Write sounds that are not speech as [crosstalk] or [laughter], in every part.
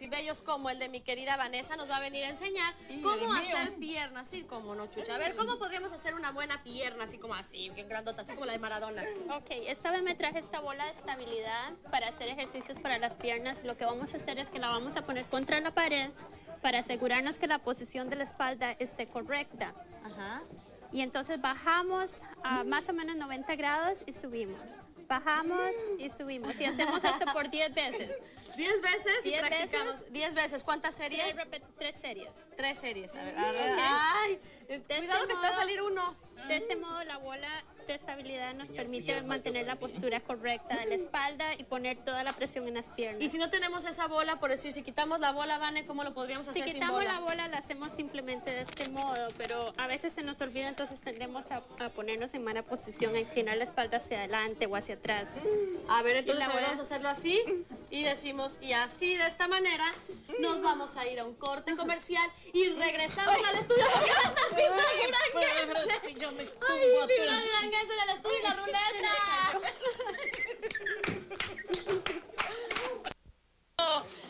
y bellos como el de mi querida Vanessa nos va a venir a enseñar Y cómo hacer piernas, así como no, chucha. A ver, ¿cómo podríamos hacer una buena pierna, así como así, bien grandota, así como la de Maradona? Ok, esta vez me traje esta bola de estabilidad para hacer ejercicios para las piernas. Lo que vamos a hacer es que la vamos a poner contra la pared para asegurarnos que la posición de la espalda esté correcta. Ajá. Y entonces bajamos a más o menos 90 grados y subimos. Bajamos y subimos. Y hacemos esto por 10 veces. ¿Diez veces? y Diez practicamos. ¿Diez veces? ¿Cuántas series? tres series. Tres series. A ver, a ver. Ay, De cuidado este que está a salir uno. De este modo, la bola de estabilidad nos permite mantener la postura correcta de la espalda y poner toda la presión en las piernas. Y si no tenemos esa bola, por decir, si quitamos la bola, Vane, ¿cómo lo podríamos Si hacer sin quitamos bola? la bola, la hacemos simplemente de este modo, pero a veces se nos olvida, entonces tendemos a, a ponernos en mala posición, a inclinar la espalda hacia adelante o hacia atrás. A ver, entonces vamos a hacerlo así y decimos, y así de esta manera nos vamos a ir a un corte comercial y regresamos al estudio. ¿Por qué me estás pintando duranguense? ¡Ay, duranguense del estudio y la ruleta!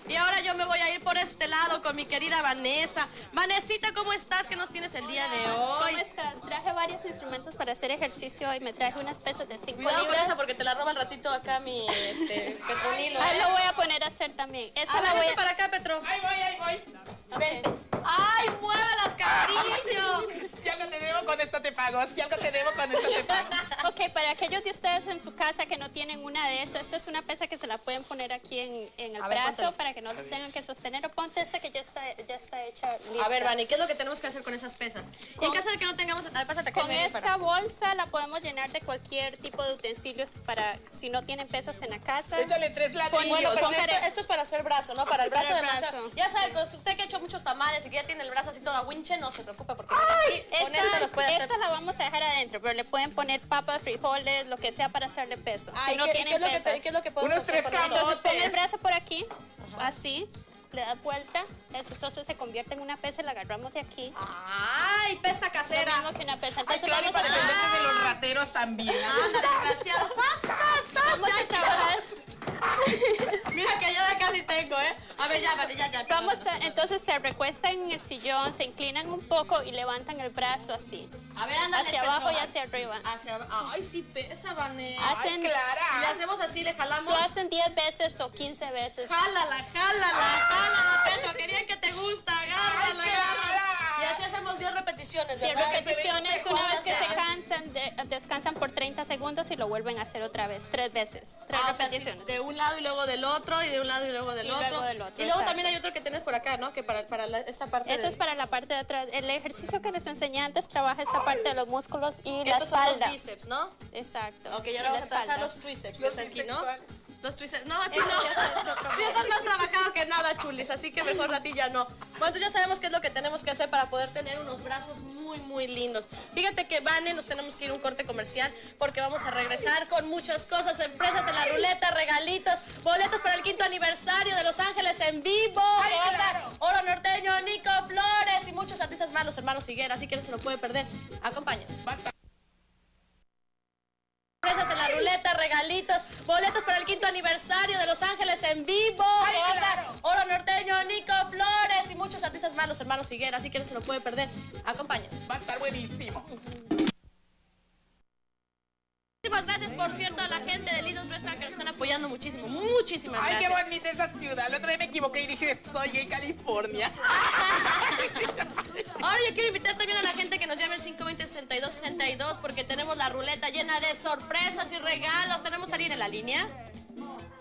Y ahora yo me voy a ir por este lado con mi querida Vanessa. Vanesita, ¿cómo estás? ¿Qué nos tienes el día de hoy? ¿Cómo estás? Varios instrumentos para hacer ejercicio y me traje unas pesas de 5 Cuidado con libras. esa porque te la roba al ratito acá mi este, Petronilo. Ah, ¿eh? lo voy a poner a hacer también. Esa A la ver, voy a... para acá, Petro. Ahí voy, ahí voy. Vente. ¡Ay, muévelas, cariño! Si algo te debo con esto te pago. Si algo te debo con esto te pago. Ok, para aquellos de ustedes en su casa que no tienen una de estas, esta es una pesa que se la pueden poner aquí en, en el A ver, brazo póntelo. para que no tengan que sostener. O ponte esta que ya está, ya está hecha lista. A ver, Vani, ¿qué es lo que tenemos que hacer con esas pesas? Y en Con- caso de que no tengamos... A ver, pásate acá. Con esta para- bolsa la podemos llenar de cualquier tipo de utensilios para si no tienen pesas en la casa. Échale tres Bueno, ladrillos. pero Póngale- esto, esto es para hacer brazo, ¿no? Para el brazo Para de el masa. brazo. Ya sabe, con usted que ha hecho muchos tamales y que ya tiene el brazo así todo a winche, no se preocupe porque aquí con esto los puede hacer. esta la vamos a dejar adentro, pero le pueden poner papas, frijoles, lo que sea para hacerle peso. Ay, si no ¿qué, tienen ¿qué es lo que, pesas. te- qué es lo que podemos Unos hacer tres con. Entonces pone el brazo por aquí, así, le das vuelta, entonces se convierte en una pesa y la agarramos de aquí. ¡Ay, pesa Lo casera! mismo que una pesa. Ay, Entonces claro, y para a, de los rateros también. ¡Ándale, desgraciados! ¡Ah, ah! vamos a trabajar. Mira que yo ya casi tengo, ¿eh? A ver, ya, vale, ya, ya. Vamos a, entonces se recuestan en el sillón, se inclinan un poco y levantan el brazo así, A ver, ándale, hacia Petro. abajo y hacia arriba. Hacia ab- Ay, sí pesa, Vané. Ay, Hacen- Y le Clara. hacemos así, le Lo jalamos. hacen 10 veces o 15 veces. Jálala, jálala, jálala, Petro, que bien que te gusta, agárrala, Ay, agárrala. Y así hacemos 10 repeticiones, 10 ¿verdad? repeticiones, se ve una vez que se cansan, de- descansan por 30 segundos y lo vuelven a hacer otra vez, tres veces, tres Ah, o sea, sí, repeticiones. de un lado y luego del otro, y de un lado y luego del Y otro. luego del otro, y luego exacto. también hay otro que tienes por acá, ¿no? Que para, para la- esta parte Eso de- es para la parte de atrás. El ejercicio que les enseñé antes trabaja esta parte de los músculos y la Estos son los bíceps, ¿no? Exacto. Ok, y y ahora la vamos a trabajar los tríceps, que aquí, ¿no? Los tríceps. No, aquí Eso no. [laughs] ya estás más trabajado que nada, chulis, así que mejor a ti ya no. Bueno, entonces ya sabemos qué es lo que tenemos que hacer para poder tener unos brazos muy, muy lindos. Fíjate que, Vane, nos tenemos que ir a un corte comercial porque vamos a regresar con muchas cosas, empresas en la ruleta, regalitos, boletos para el quinto aniversario de Los Ángeles en vivo, Oro-. Oro Norteño, Nico Flores y muchos artistas más, los hermanos Higuera, así que no se lo puede perder. Acompáñanos. Basta. Sorpresas regalitos, boletos para el quinto aniversario de Los Ángeles en vivo, Ay, Oro- claro. Oro Norteño, Nico Flores y muchos artistas más, los hermanos Higuera, así que no se lo puede perder. Acompáñanos. Va a estar buenísimo. Muchísimas gracias, por cierto, a la gente de Lidos Restaurant que nos están apoyando muchísimo. Muchísimas Ay, qué gracias. bonita esa ciudad. La otra vez me equivoqué y dije, estoy en California. [laughs] al 520-6262 porque tenemos la ruleta llena de sorpresas y regalos. ¿Tenemos a alguien en la línea?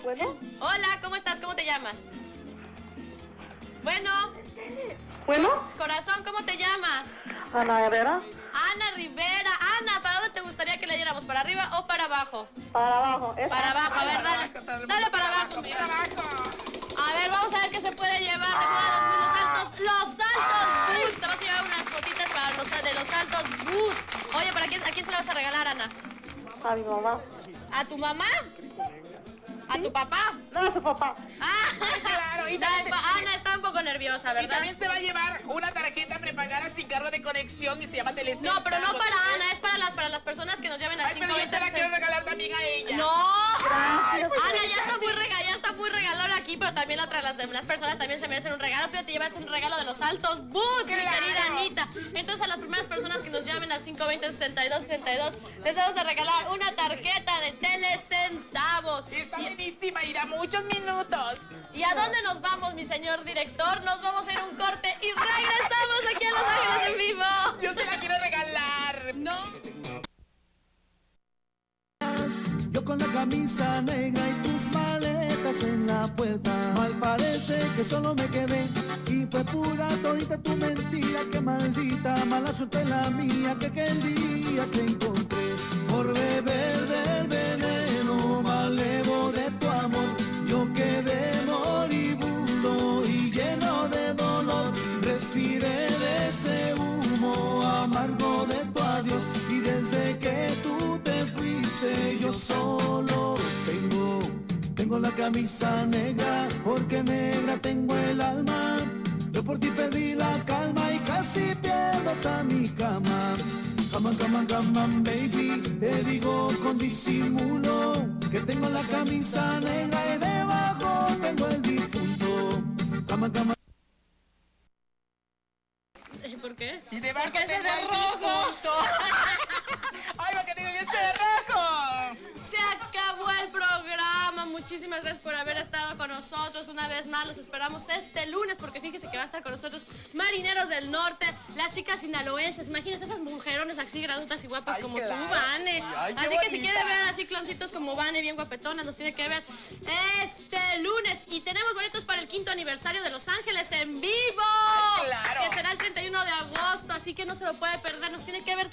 Bueno, Hola, ¿cómo estás? ¿Cómo te llamas? Bueno, bueno, corazón, ¿cómo te llamas? Ana Herrera, Ana Rivera. Ana, ¿para dónde te gustaría que le diéramos? ¿Para arriba o para abajo? para abajo. Esa. Para abajo, a ver, dale. el Dale para abajo. Para abajo. A ver, vamos a ver qué se puede llevar de todos los altos. Los altos boots. Te vas a llevar unas fotitas para los de los altos boots. Oye, ¿para quién, ¿a quién se la vas a regalar, Ana? A mi mamá. ¿A tu mamá? ¿A tu papá? No, a su papá. Ah, claro, y también- Ana está un poco nerviosa, Y ¿verdad? también se va a llevar una tarjeta prepagada sin cargo de conexión y se llama Telecentro. No, pero no para Ana, es para las, para las personas que nos llamen al Ay, pero yo se la 520. quiero regalar también a ella. No, Gracias. Ana pero también otra de las demás personas también se merecen un regalo. Tú ya te llevas un regalo de los altos boots, mi querida Anita. Entonces a las primeras personas que nos llamen al 520-6262 les vamos a regalar una tarjeta de telecentavos. Está Y- buenísima y da muchos minutos. ¿Y a dónde nos vamos, mi señor director? Nos vamos a ir a un corte y regresamos aquí a Los Ángeles en vivo. Yo se la quiero regalar. No. Yo con la camisa negra y tus en la puerta. Mal parece que solo me quedé y fue pura todita tu mentira. Que maldita mala suerte la mía que aquel día te encontré. Camisa negra porque negra tengo el alma yo por ti perdí la calma y casi pierdo hasta mi cama Come on, come on, come on, baby Te digo con disimulo Que tengo la camisa negra y debajo tengo el difunto Come on, come on ¿Por qué? Y debajo Porque ese tengo el rojo. difunto. [laughs] Muchísimas gracias por haber estado con nosotros una vez más. Los esperamos este lunes porque fíjese que va a estar con nosotros Marineros del Norte, las chicas sinaloenses. Imagínense esas mujerones así gradutas y guapas Ay, como claro. tú, Vane. Ay, así que si bonita. quiere ver así cloncitos como Vane, bien guapetonas, nos tiene que ver este lunes. Y tenemos boletos para el quinto aniversario de Los Ángeles en vivo. Ay, claro. Que será el 31 de agosto, así que no se lo puede perder. Nos tiene que ver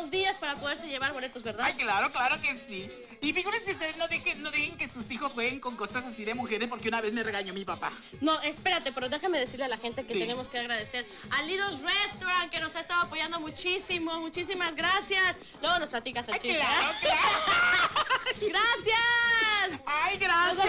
los días para poderse llevar boletos, ¿verdad? Ay, claro, claro que sí. Y figúrense ustedes, no dejen, no dejen que sus hijos jueguen con cosas así de mujeres porque una vez me regañó mi papá. No, espérate, pero déjame decirle a la gente que Sí. tenemos que agradecer a Lidos Restaurant que nos ha estado apoyando muchísimo. Muchísimas gracias. Luego nos platicas el Ay, claro, ¿eh? claro. [laughs] ¡Gracias! Ay, gracias.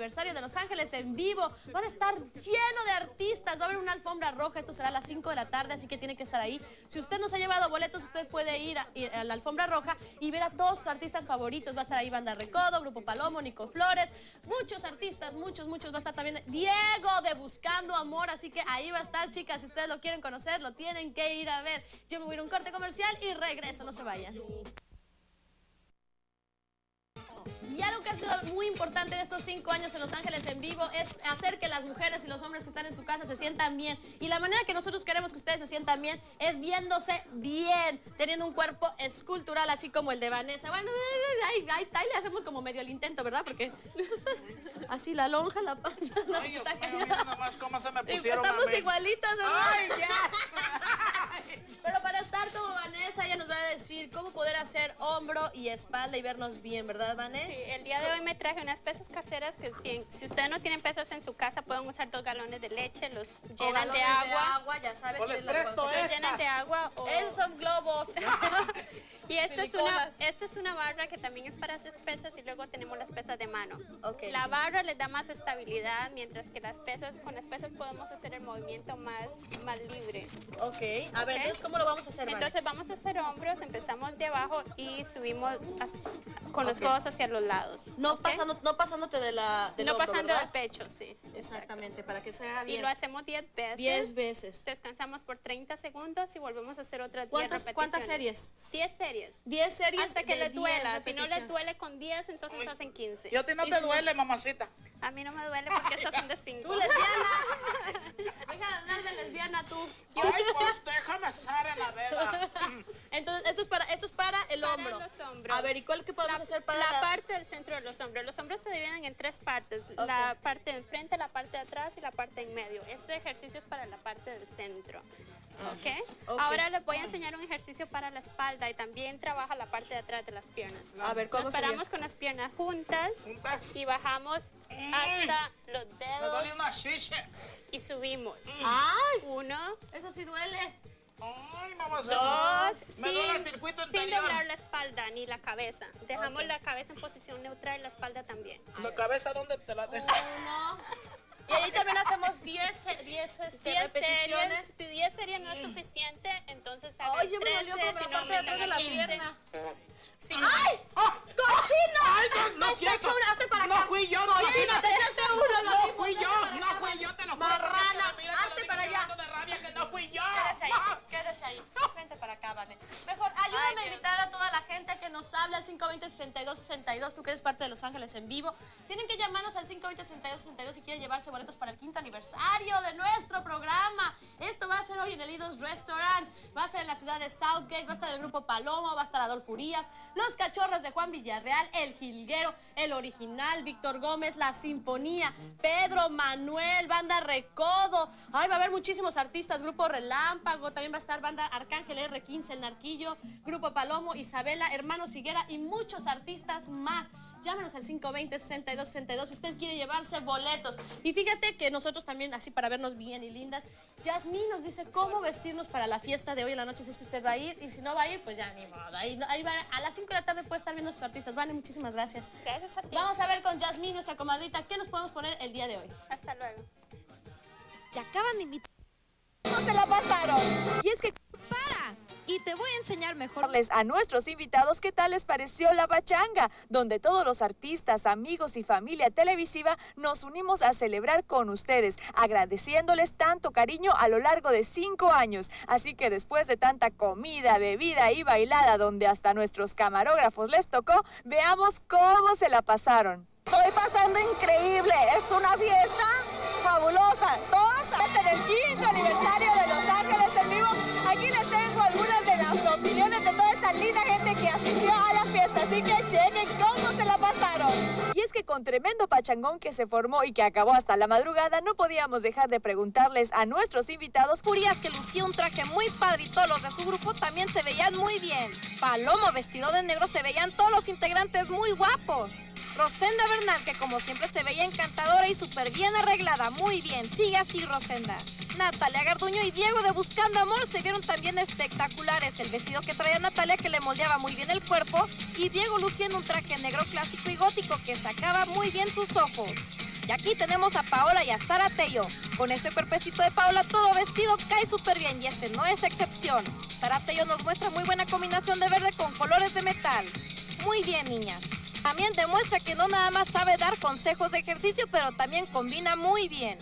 Aniversario de Los Ángeles en vivo. Van a estar lleno de artistas. Va a haber una alfombra roja. Esto será a las 5 de la tarde, así que tiene que estar ahí. Si usted nos ha llevado boletos, usted puede ir a, a la alfombra roja y ver a todos sus artistas favoritos. Va a estar ahí Banda Recodo, Grupo Palomo, Nico Flores. Muchos artistas, muchos, muchos. Va a estar también Diego de Buscando Amor. Así que ahí va a estar, chicas. Si ustedes lo quieren conocer, lo tienen que ir a ver. Yo me voy a ir a un corte comercial y regreso. No se vayan. Y algo que ha sido muy importante en estos cinco años en Los Ángeles en vivo es hacer que las mujeres y los hombres que están en su casa se sientan bien. Y la manera que nosotros queremos que ustedes se sientan bien es viéndose bien, teniendo un cuerpo escultural así como el de Vanessa. Bueno, ahí, ahí, ahí le hacemos como medio el intento, ¿verdad? Porque [laughs] así la lonja, la panza. no, Ay, Dios mío, mira nomás cómo se me pusieron, Estamos mami. igualitos, ¿verdad? Ay, ya. [laughs] Pero para estar como decir cómo poder hacer hombro y espalda y vernos bien, ¿verdad, Vané? Sí, el día de hoy me traje unas pesas caseras que si, si ustedes no tienen pesas en su casa pueden usar dos galones de leche, los O llenan galones de agua, ya sabes O que los llenan de agua o... Esos son globos. [laughs] [laughs] Y esta es, una, esta es una barra que también es para hacer pesas y luego tenemos las pesas de mano. Ok. La barra les da más estabilidad, mientras que las pesas, con las pesas podemos hacer el movimiento más, más libre. ok, a ver, Ok. entonces, ¿cómo lo vamos a hacer? Entonces vamos a hacer hombros, empezamos de abajo y subimos con los Ok. codos hacia los lados. no, ¿ok? pasando, no pasándote de la, del no hombro, pasando ¿verdad? del pecho, sí. Exactamente, para que se haga Y bien. lo hacemos 10 veces. 10 veces. Descansamos por 30 segundos y volvemos a hacer otras 10 ¿Cuántas, repeticiones. ¿Cuántas series? 10 series. 10 series Hasta que de le 10 duela. Si no le repeticiones. duele con 10, entonces hacen 15. Y a ti no Y te duele, mamacita. A mí no me duele porque estas son de [laughs] 5. Tú, lesbiana. [laughs] Deja de andar de lesbiana tú. Ay, pues déjame estar en la veda. [laughs] Entonces, esto es para, esto es para el Para hombro. los hombros. A ver, ¿y cuál que podemos la, hacer para la la... parte del centro de los hombros. Los hombros se dividen en tres partes. La parte de enfrente, la parte de atrás y la parte en medio. Este ejercicio es para la parte del centro. ¿ok? ok. Ahora les voy a enseñar un ejercicio para la espalda y también trabaja la parte de atrás de las piernas. A ver, ¿cómo Nos sería? paramos con las piernas juntas Juntas. y bajamos hasta los Me duele dedos una chicha. y subimos. ¡Ay! Uno, Eso sí duele. Ay, mamá. dos, Me duele el sin, circuito sin anterior. doblar la espalda ni la cabeza. Dejamos Ok. la cabeza en posición neutral y la espalda también. ¿La cabeza dónde te la dejo? Uno. Y ahí también hacemos 10 10 este, 10 repeticiones. series, si 10 series no es suficiente, entonces hagan Ay, yo me dolió 13, por la parte de atrás de la aumentan a 15. pierna. Si- ¡Ay! ¡Ah! ¡Cochina! ¡Ay, no, no es cierto! No fui yo, no Cochina, fui yo. te echaste uno, lo No vimos, fui hazte yo, para no acá. fui yo, te lo juro. Marrana, porque es que mira, te lo hazte dije para allá. llorando de rabia que no fui yo. Quédese ahí, Ah. quédese ahí. Vente para acá, Vane. Mejor, ayúdame a invitar a toda la gente que nos habla al 520-6262. Tú que eres parte de Los Ángeles en vivo. Tienen que llamarnos al 520-6262 si quieren llevarse boletos para el quinto aniversario de nuestro programa. Esto va a ser hoy en el Idos Restaurant. Va a ser en la ciudad de Southgate. Va a estar el grupo Palomo, va a estar Adolfo Urias, Los Cachorros de Juan Villarreal, El Jilguero, El Original, Víctor Gómez, La Sinfonía, Pedro Manuel, Banda Recodo. Ay, va a haber muchísimos artistas. Grupo Relámpago, también va a estar Banda Arcángel R15, El Narquillo, Grupo Palomo, Isabela, Hermanos Higuera y muchos artistas más. Llámenos al 520-6262 si usted quiere llevarse boletos. Y fíjate que nosotros también, así para vernos bien y lindas, Yasmín nos dice cómo vestirnos para la fiesta de hoy en la noche si es que usted va a ir. Y si no va a ir, pues ya ni modo. Ahí, ahí va, a las 5 de la tarde puede estar viendo sus artistas. Vale, muchísimas gracias. Gracias a ti. Vamos a ver con Yasmín, nuestra comadrita, qué nos podemos poner el día de hoy. Hasta luego. Te acaban de invitar. ¿Cómo se la pasaron? Y es que para. Y te voy a enseñar mejor. contarles a nuestros invitados qué tal les pareció la pachanga, donde todos los artistas, amigos y familia televisiva nos unimos a celebrar con ustedes, agradeciéndoles tanto cariño a lo largo de cinco años. Así que después de tanta comida, bebida y bailada, donde hasta nuestros camarógrafos les tocó, veamos cómo se la pasaron. Estoy pasando increíble, es una fiesta fabulosa. Todos en el quinto aniversario de con tremendo pachangón que se formó y que acabó hasta la madrugada, no podíamos dejar de preguntarles a nuestros invitados Furias que lucía un traje muy padre y todos los de su grupo también se veían muy bien. Palomo vestido de negro se veían todos los integrantes muy guapos. Rosenda Bernal que como siempre se veía encantadora y súper bien arreglada. Muy bien, sigue así Rosenda. Natalia Garduño y Diego de Buscando Amor se vieron también espectaculares. El vestido que traía Natalia que le moldeaba muy bien el cuerpo y Diego luciendo un traje negro clásico y gótico que sacaba muy bien sus ojos. Y aquí tenemos a Paola y a Sara Tello. Con este cuerpecito de Paola todo vestido cae súper bien y este no es excepción. Sara Tello nos muestra muy buena combinación de verde con colores de metal. Muy bien, niñas. También demuestra que no nada más sabe dar consejos de ejercicio, pero también combina muy bien.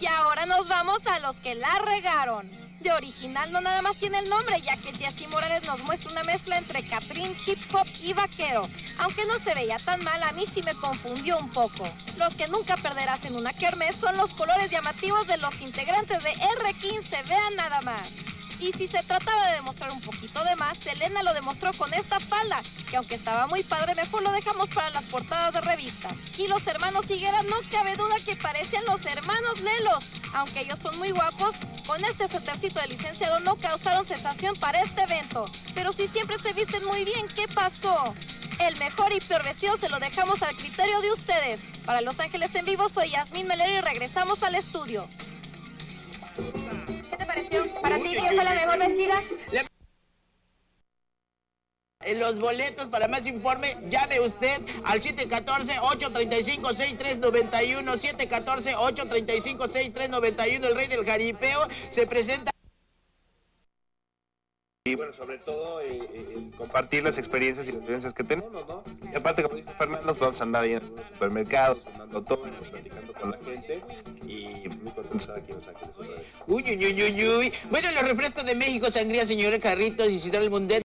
Y ahora nos vamos a los que la regaron. De original no nada más tiene el nombre, ya que Jessie Morales nos muestra una mezcla entre Catrín, hip hop y vaquero. Aunque no se veía tan mal, a mí sí me confundió un poco. Los que nunca perderás en una kermés son los colores llamativos de los integrantes de R15, vean nada más. Y si se trataba de demostrar un poquito de más, Selena lo demostró con esta falda, que aunque estaba muy padre, mejor lo dejamos para las portadas de revistas. Y los hermanos Higuera no cabe duda que parecían los hermanos Lelos, aunque ellos son muy guapos, con este suétercito de licenciado no causaron sensación para este evento. Pero si siempre se visten muy bien, ¿qué pasó? El mejor y peor vestido se lo dejamos al criterio de ustedes. Para Los Ángeles en vivo soy Yasmín Meler y regresamos al estudio. ¿Qué te pareció? Para ti, ¿quién fue la mejor vestida? Los boletos para más informe, llame usted al 714-835-6391, 714-835-6391, el rey del jaripeo se presenta. Y bueno, sobre todo eh, eh, el compartir las experiencias y las vivencias que tenemos, ¿no? Y aparte, como dice Fernando, vamos a andar ahí en los supermercados, andando todo, platicando con la gente y muy contentos aquí en Los Ángeles. Uy, uy, uy, uy, uy. Bueno, los refrescos de México, sangría, señores Carritos y del Mundet.